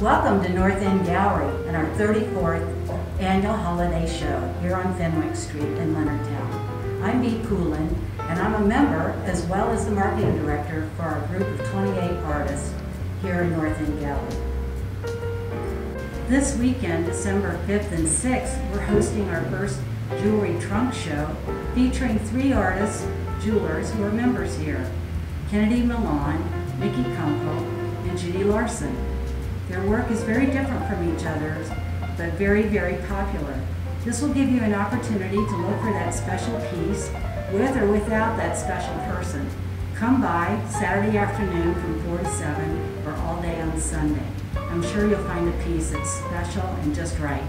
Welcome to North End Gallery and our 34th annual holiday show here on Fenwick Street in Leonardtown. I'm Bea Poulin and I'm a member as well as the marketing director for our group of 28 artists here in North End Gallery. This weekend, December 5th and 6th, we're hosting our first jewelry trunk show featuring three artists, jewelers who are members here. Kennedy Milan, Mickey Kunkel, and Judy Larson. Their work is very different from each other's, but very, very popular. This will give you an opportunity to look for that special piece, with or without that special person. Come by Saturday afternoon from 4 to 7 or all day on Sunday. I'm sure you'll find a piece that's special and just right.